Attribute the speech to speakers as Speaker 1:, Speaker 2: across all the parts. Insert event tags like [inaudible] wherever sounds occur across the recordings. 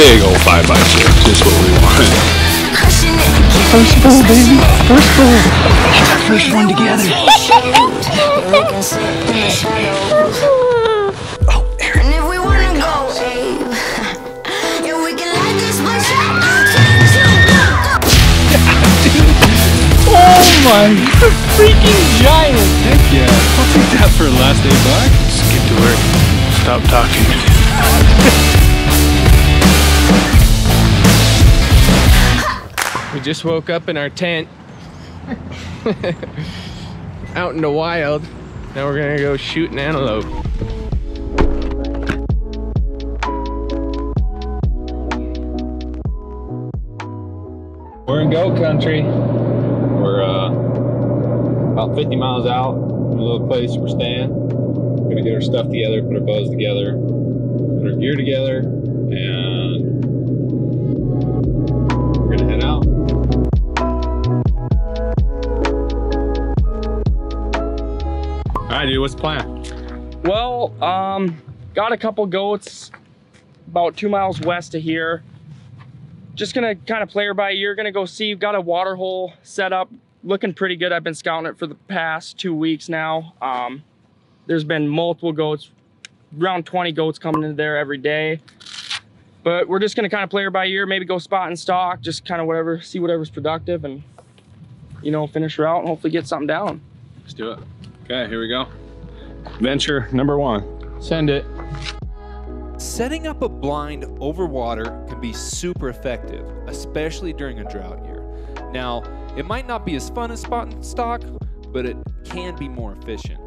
Speaker 1: Big old 5 by 6 Just what we want. First ball, baby. First ball.
Speaker 2: First one together. [laughs]
Speaker 3: Oh, and if we wanna go, Abe, yeah, we can light this place up. [laughs]
Speaker 4: Oh my freaking giant!
Speaker 1: Heck yeah. I'll take that for a last day back. Let's get to work. Stop talking. [laughs]
Speaker 4: We just woke up in our tent. [laughs] Out in the wild. Now we're gonna go shoot an antelope.
Speaker 5: We're in goat country. We're uh, about 50 miles out from the little place we're staying. We're gonna get our stuff together, put our bows together, put our gear together, Dude. What's the plan?
Speaker 6: Well, um, got a couple goats about two miles west of here. Just gonna kind of play her by ear. Gonna go see. Got a water hole set up, looking pretty good. I've been scouting it for the past two weeks now. Um, there's been multiple goats, around 20 goats coming in there every day. But we're just gonna kind of play her by ear. Maybe go spot and stock, just kind of whatever, see whatever's productive, and you know, finish her out and hopefully get something down.
Speaker 5: Let's do it. Okay, here we go. Venture number one.
Speaker 4: Send it.
Speaker 7: Setting up a blind over water can be super effective, especially during a drought year. Now, it might not be as fun as spotting stock, but it can be more efficient.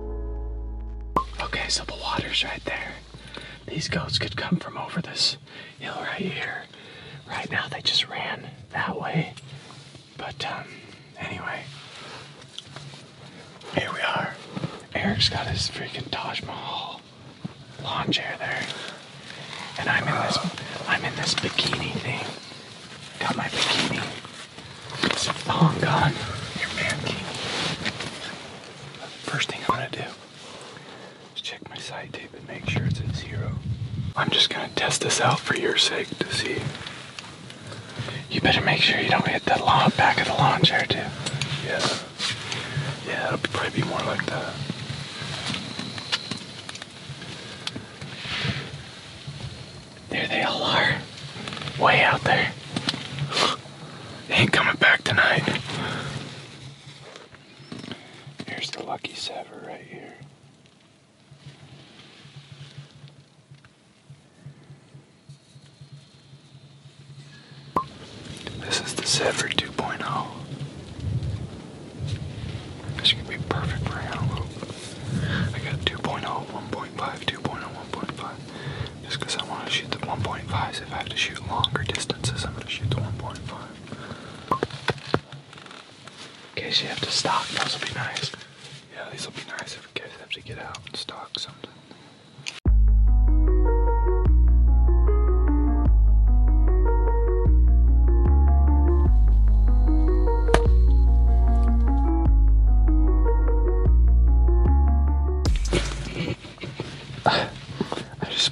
Speaker 8: Okay, so the water's right there. These goats could come from over this hill right here. Right now, they just ran that way. But, um, anyway, here we are. Erik's got his freaking Taj Mahal lawn chair there. And I'm in this, I'm in this bikini thing. Got my bikini. It's long gone. Your man First thing I'm gonna do is check my sight tape and make sure it's at zero. I'm just gonna test this out for your sake to see. You better make sure you don't hit the lawn, back of the lawn chair too. Yeah. Yeah, it'll probably be more like that. There they all are. Way out there.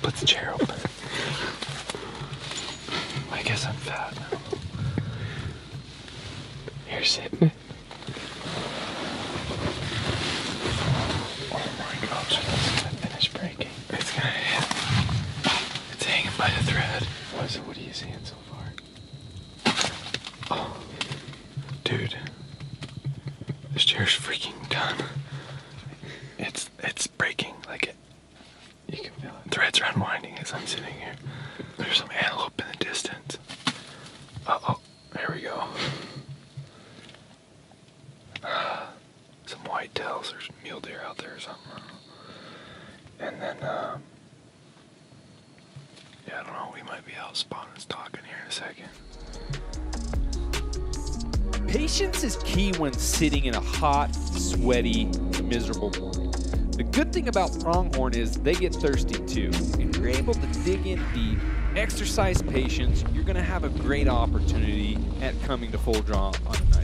Speaker 8: Split the chair open. I guess I'm fat now. Here, sit. Oh my gosh, it's gonna finish breaking. It's gonna hit. It's hanging by a thread. What, is it, what are you seeing so far? Oh, dude. This chair's freaking done. It's it's breaking like it. You can feel it. Threads are unwinding as I'm sitting here. There's some antelope in the distance. Uh oh, there we go. Some whitetails. There's mule deer out there or something. And then, uh, yeah, I know. We might be out spawning stalking here in a second.
Speaker 7: Patience is key when sitting in a hot, sweaty, miserable morning. The good thing about pronghorn is they get thirsty too. If you're able to dig in deep, exercise patience, you're going to have a great opportunity at coming to full draw on a nice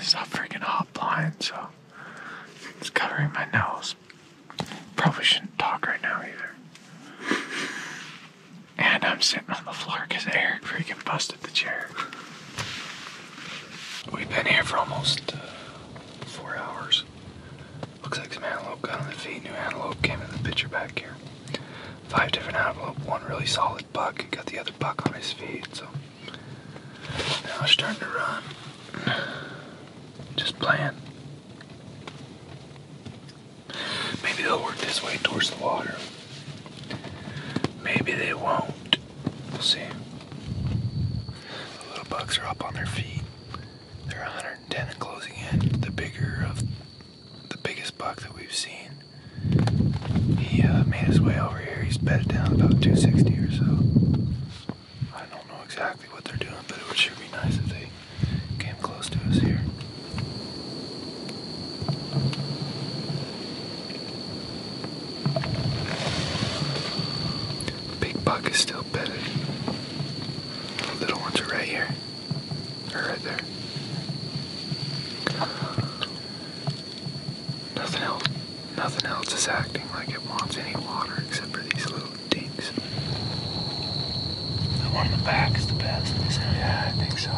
Speaker 8: in this freaking hot blind, so it's covering my nose. Probably shouldn't talk right now either. And I'm sitting on the floor because Erik freaking busted the chair. We've been here for almost uh, four hours. Looks like some antelope got on the feet. New antelope came in the picture back here. Five different antelope. One really solid buck. Got the other buck on his feet. So now it's starting to run. Playing. Maybe they'll work this way towards the water. Maybe they won't. We'll see. The little bucks are up on their feet. They're 110 and closing in. The bigger of the biggest buck that we've seen. He uh, made his way over here. He's bedded down about 260 or so. I don't know exactly what they're doing, but it would sure be nice if they came close to us here. Big buck is still bedded. The little ones are right here. Or right there. Nothing else. Nothing else is acting like it wants any water except for these little dinks. The one in the back is the best, isn't it? Yeah, I think so.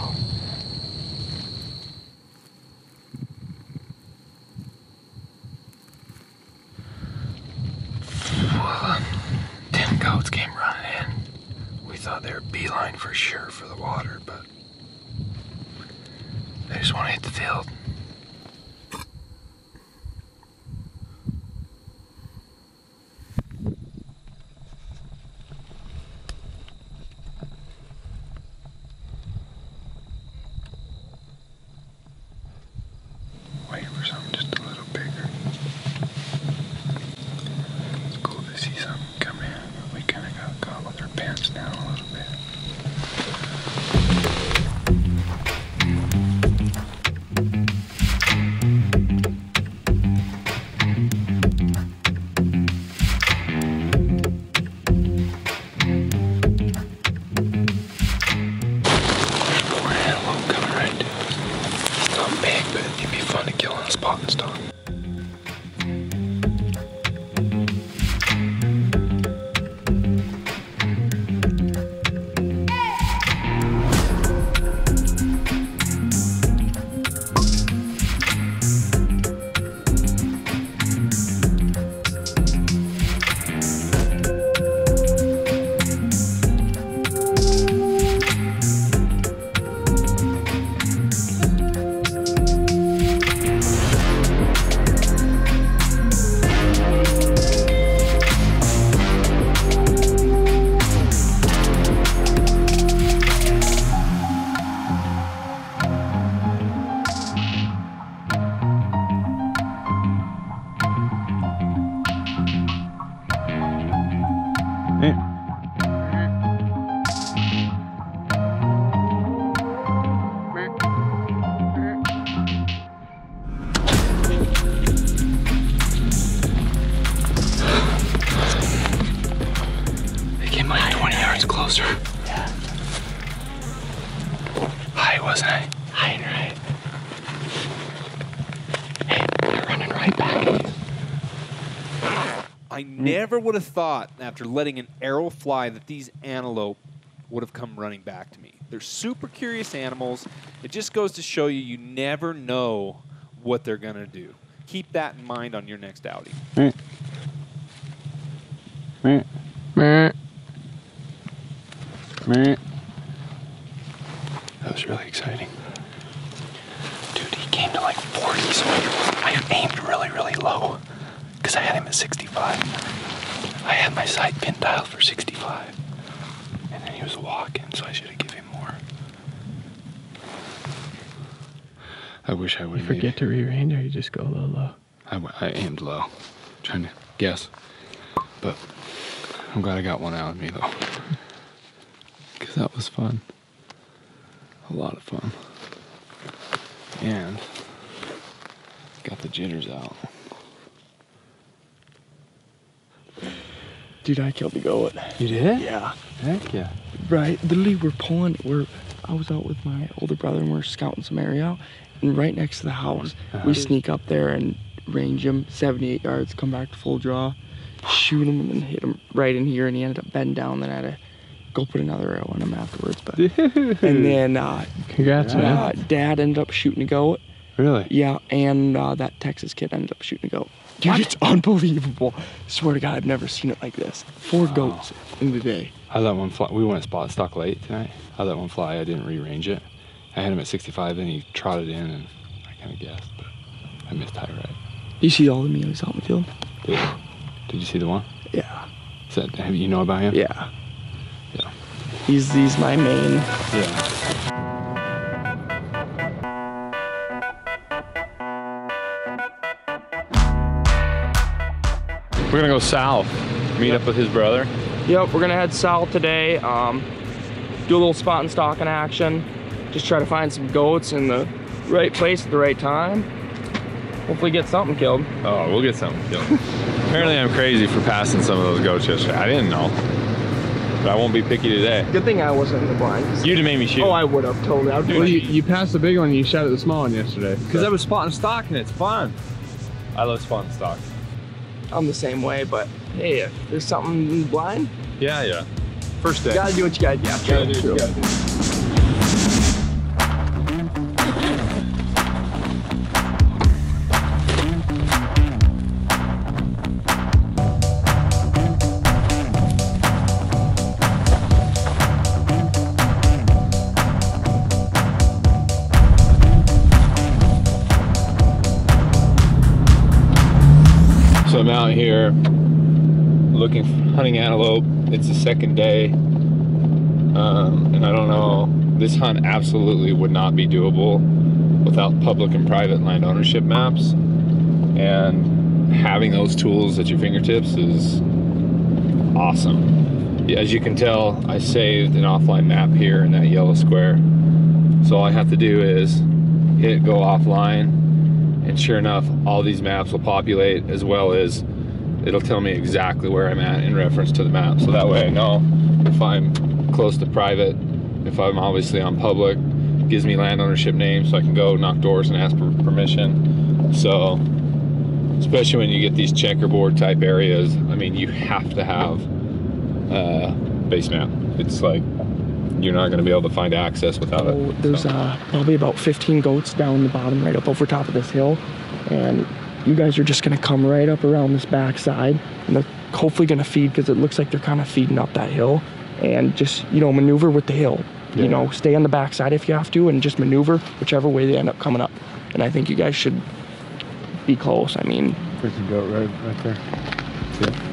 Speaker 8: Well, um, ten goats came running in. We thought they were beeline for sure for the water, but they just want to hit the field.
Speaker 7: Never would have thought after letting an arrow fly that these antelope would have come running back to me. They're super curious animals. It just goes to show you you never know what they're going to do. Keep that in mind on your next outing.
Speaker 8: That was really exciting. Dude, he came to like 40, so I aimed really, really low because I had him at 65. I had my sight pin dialed for 65. And then he was walking, so I should have given him more. I wish I would
Speaker 4: You forget to re-range or you just go a little low, low.
Speaker 8: I, w- I aimed low, trying to guess. But I'm glad I got one out of me though. [laughs] Because that was fun. A lot of fun. And Got the jitters out.
Speaker 6: Dude, I killed the goat.
Speaker 8: You did?
Speaker 6: Yeah.
Speaker 8: Heck yeah.
Speaker 6: Right. Literally, we're pulling. We're. I was out with my older brother and we're scouting some area out, and right next to the house, we sneak up there and range him 78 yards, come back to full draw, shoot him, and then hit him right in here, and he ended up bending down. Then I had to go put another arrow in him afterwards. But [laughs] and then uh,
Speaker 8: Congrats, man.
Speaker 6: uh, dad ended up shooting a goat.
Speaker 8: Really?
Speaker 6: Yeah, and uh, that Texas kid ended up shooting a goat. Dude, it's [laughs] unbelievable. Swear to God, I've never seen it like this. Four goats in the day.
Speaker 8: I let one fly. We went spot stock late tonight. I let one fly. I didn't rearrange it. I had him at 65, then he trotted in, and I kind of guessed, but I missed high right.
Speaker 6: You see all the muleys out in the field?
Speaker 8: Did, did you see the one?
Speaker 6: Yeah.
Speaker 8: Is that, have you know about him?
Speaker 6: Yeah.
Speaker 8: Yeah.
Speaker 6: He's he's my main.
Speaker 8: Yeah.
Speaker 5: Gonna go south, meet up with his brother.
Speaker 6: Yep, we're gonna head south today. Um, do a little spot and stalking action. Just try to find some goats in the right place at the right time. Hopefully get something killed.
Speaker 5: Oh, we'll get something killed. [laughs] Apparently, I'm crazy for passing some of those goats yesterday. I didn't know, but I won't be picky today.
Speaker 6: Good thing I wasn't in the blind.
Speaker 5: You'd have made me shoot.
Speaker 6: Oh, I would have totally. I would
Speaker 1: Well, you, you passed the big one and you shot at the small one yesterday.
Speaker 5: Because I was spotting stock and it's fun. I love spotting stock.
Speaker 6: I'm the same way, but hey, if there's something blind,
Speaker 5: Yeah, yeah. First day.
Speaker 6: you gotta do what you gotta do.
Speaker 5: Gotta do hunting antelope. It's the second day, um, and I don't know. This hunt absolutely would not be doable without public and private land ownership maps. And having those tools at your fingertips is awesome. As you can tell, I saved an offline map here in that yellow square. So all I have to do is hit go offline and sure enough all these maps will populate as well as it'll tell me exactly where I'm at in reference to the map. So that way I know if I'm close to private if I'm obviously on public gives me land ownership name so I can go knock doors and ask for permission. So especially when you get these checkerboard type areas I mean you have to have a base map. It's like you're not going to be able to find access without
Speaker 6: Oh,
Speaker 5: it
Speaker 6: there's
Speaker 5: so.
Speaker 6: uh, probably about 15 goats down the bottom, right up over top of this hill, and you guys are just gonna come right up around this backside and they're hopefully gonna feed because it looks like they're kind of feeding up that hill, and just you know maneuver with the hill. You know, stay on the backside if you have to, and just maneuver whichever way they end up coming up. And I think you guys should be close. I mean,
Speaker 8: Freaking goat right, right there. See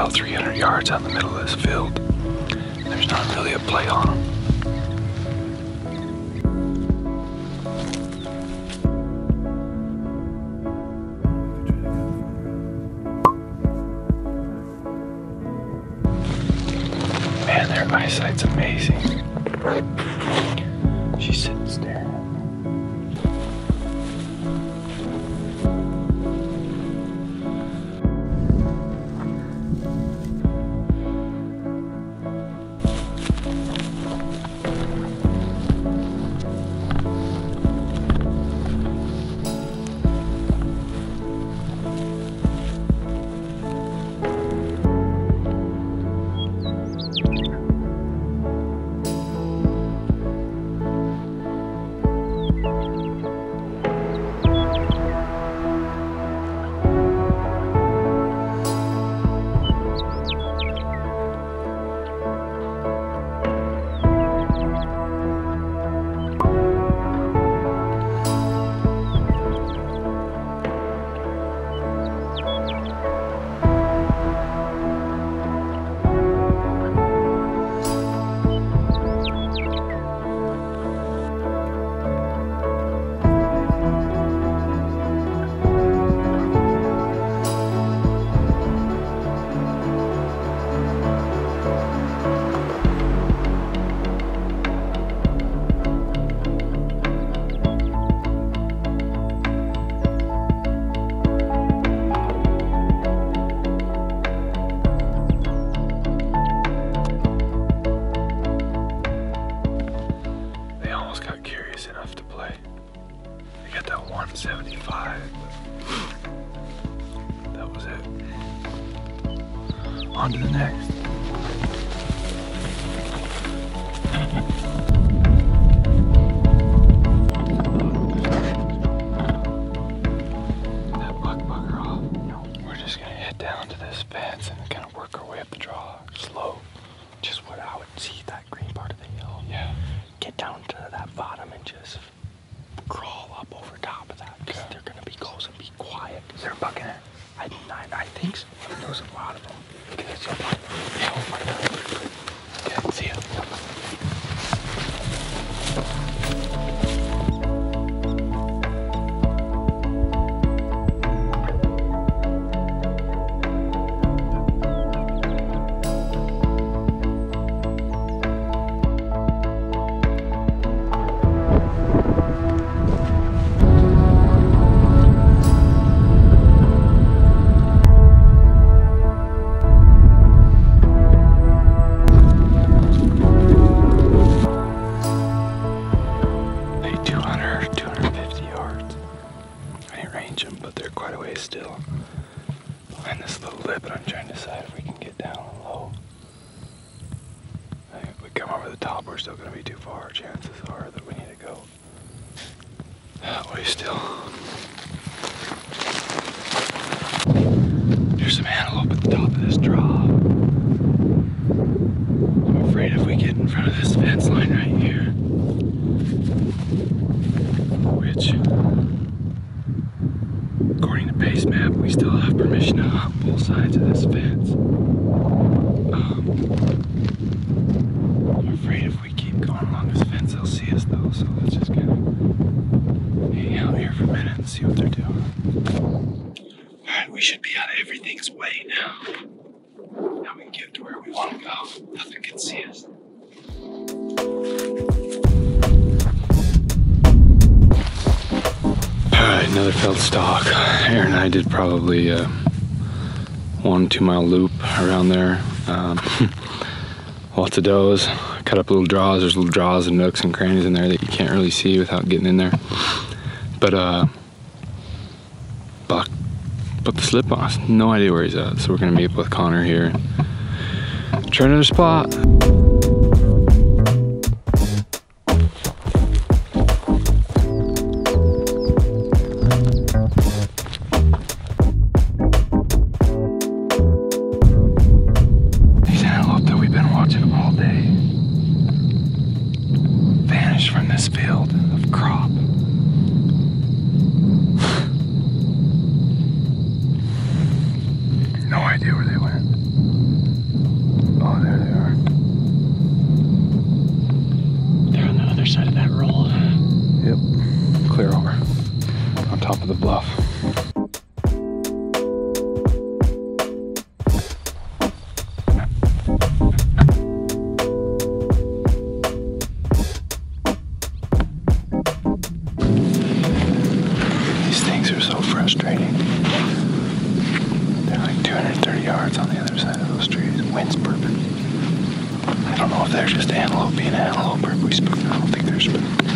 Speaker 8: about 300 yards out in the middle of this field. There's not really a play on them. Stock. Aaron and I did probably a one, two mile loop around there. Um, [laughs] lots of does. Cut up little draws. There's little draws and nooks and crannies in there that you can't really see without getting in there. But, uh, Buck put the slip us. No idea where he's at. So we're gonna meet up with Connor here. Try another spot. Frustrating. They're like 230 yards on the other side of those trees. Wind's burping. I don't know if they're just antelope being antelope or if we spooked. I don't think they're spooked.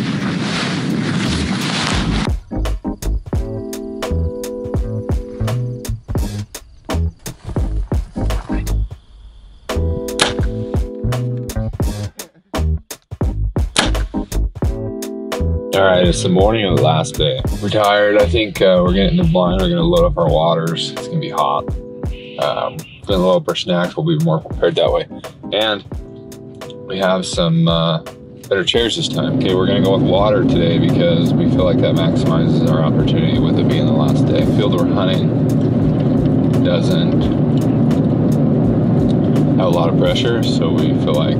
Speaker 5: It's the morning of the last day. We're tired. I think uh, we're getting the blind. We're gonna load up our waters. It's gonna be hot. Um, gonna load up our snacks. We'll be more prepared that way. And we have some uh, better chairs this time. Okay, we're gonna go with water today because we feel like that maximizes our opportunity with it being the last day. Field we're hunting doesn't have a lot of pressure, so we feel like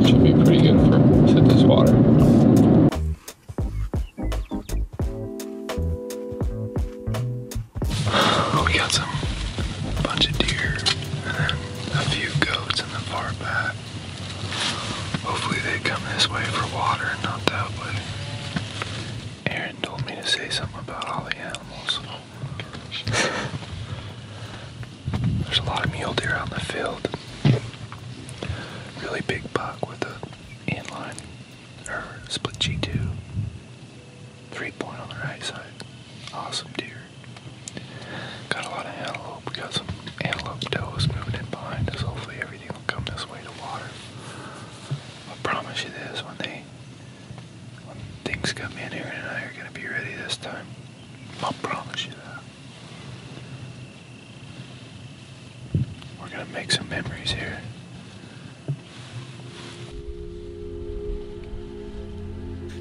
Speaker 5: it should be pretty good for sit this water.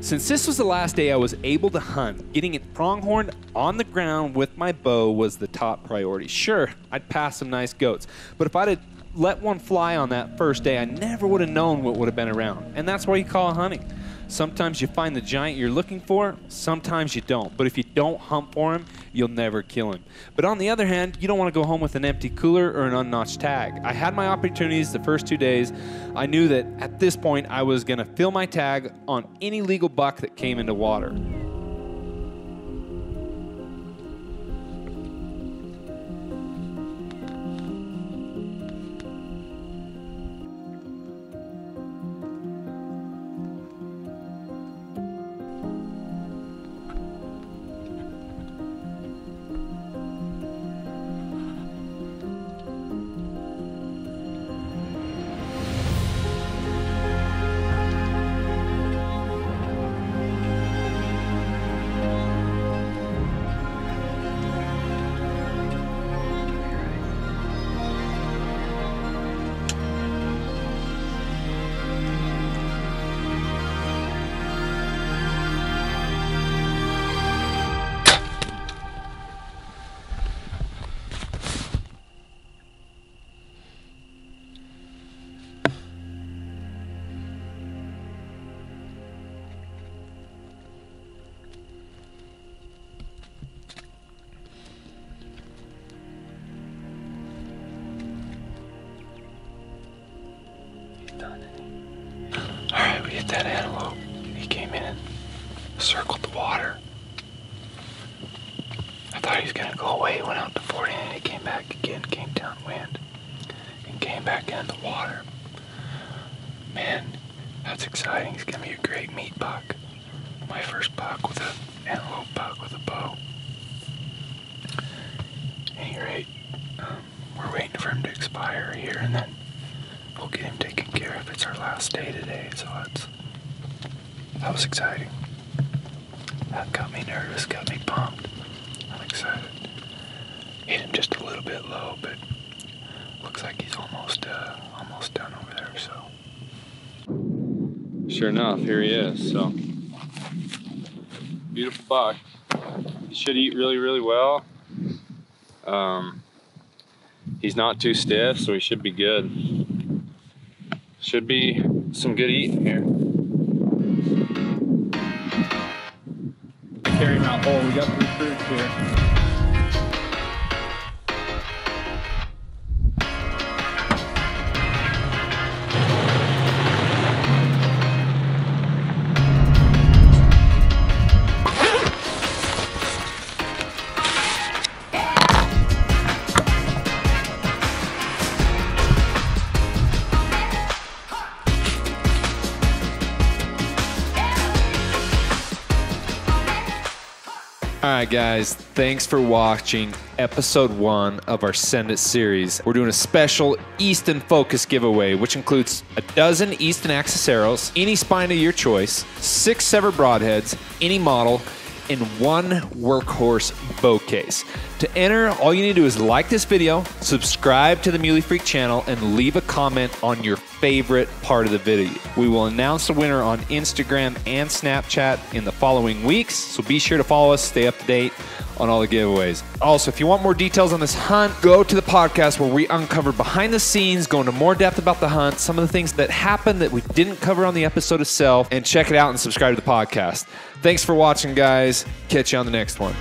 Speaker 7: Since this was the last day I was able to hunt, getting it pronghorn on the ground with my bow was the top priority. Sure, I'd pass some nice goats, but if I'd have let one fly on that first day, I never would have known what would have been around. And that's why you call hunting. Sometimes you find the giant you're looking for, sometimes you don't. But if you don't hunt for him, you'll never kill him. But on the other hand, you don't want to go home with an empty cooler or an unnotched tag. I had my opportunities the first two days. I knew that at this point I was going to fill my tag on any legal buck that came into water.
Speaker 8: That antelope. He came in and circled the water. I thought he was gonna go away, He went out to 40 and he came back again, came downwind, and came back into the water. Man, that's exciting. He's gonna be a great meat buck. My first buck with an antelope buck with a bow. At any rate, um, we're waiting for him to expire here and then we'll get him taken care of. It's our last day today, that was exciting. That got me nervous, got me pumped. I'm excited. Hit him just a little bit low, but looks like he's almost uh, almost done over there. So
Speaker 5: Sure enough, here he is. So beautiful buck. He should eat really, really well. Um, he's not too stiff, so he should be good. Should be some good eating here.
Speaker 6: Carry him out whole. We got three fruits here.
Speaker 7: Right, guys, thanks for watching episode one of our Send It series. We're doing a special Easton Focus giveaway, which includes a dozen Easton arrows, any spine of your choice, six SEVR broadheads, any model, and one workhorse bow case. To enter, all you need to do is like this video, subscribe to the Muley Freak channel, and leave a comment on your favorite part of the video. We will announce the winner on Instagram and Snapchat in the following weeks, so be sure to follow us, stay up to date on all the giveaways. Also, if you want more details on this hunt, go to the podcast where we uncover behind the scenes, go into more depth about the hunt, some of the things that happened that we didn't cover on the episode itself, and check it out and subscribe to the podcast. Thanks for watching, guys. Catch you on the next one.